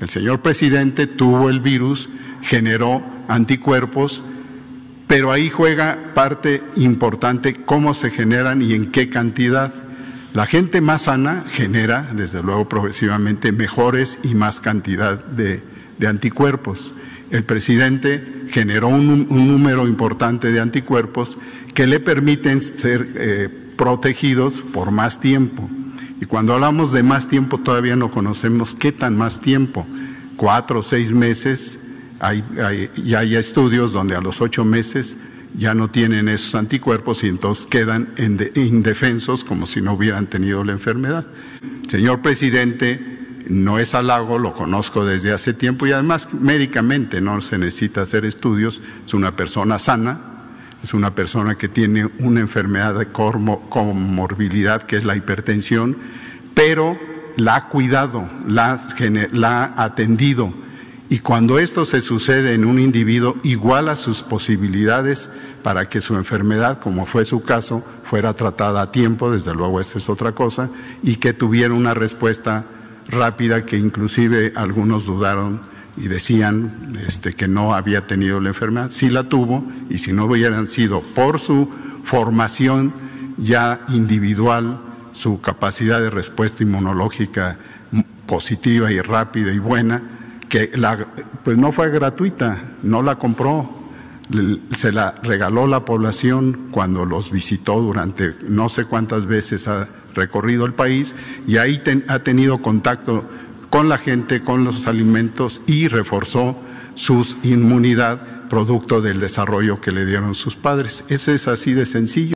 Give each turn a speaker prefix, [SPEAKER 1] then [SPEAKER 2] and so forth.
[SPEAKER 1] El señor presidente tuvo el virus, generó anticuerpos, pero ahí juega parte importante cómo se generan y en qué cantidad. La gente más sana genera, desde luego, progresivamente mejores y más cantidad de, anticuerpos. El presidente generó un, número importante de anticuerpos que le permiten ser eh, protegidos por más tiempo. Y cuando hablamos de más tiempo todavía no conocemos qué tan más tiempo, cuatro o seis meses, hay, y hay estudios donde a los ocho meses ya no tienen esos anticuerpos y entonces quedan indefensos como si no hubieran tenido la enfermedad. Señor presidente, no es halago, lo conozco desde hace tiempo y además médicamente no se necesita hacer estudios, es una persona sana, es una persona que tiene una enfermedad de comorbilidad que es la hipertensión, pero la ha cuidado, la, ha atendido. Y cuando esto se sucede en un individuo, iguala sus posibilidades para que su enfermedad, como fue su caso, fuera tratada a tiempo, desde luego esa es otra cosa, y que tuviera una respuesta rápida que inclusive algunos dudaron y decían este, que no había tenido la enfermedad. Sí la tuvo y si no hubieran sido por su formación ya individual, su capacidad de respuesta inmunológica positiva y rápida y buena, que la, pues no fue gratuita, no la compró, se la regaló la población cuando los visitó durante no sé cuántas veces ha recorrido el país y ahí ha tenido contacto con la gente, con los alimentos y reforzó su inmunidad producto del desarrollo que le dieron sus padres. Eso es así de sencillo.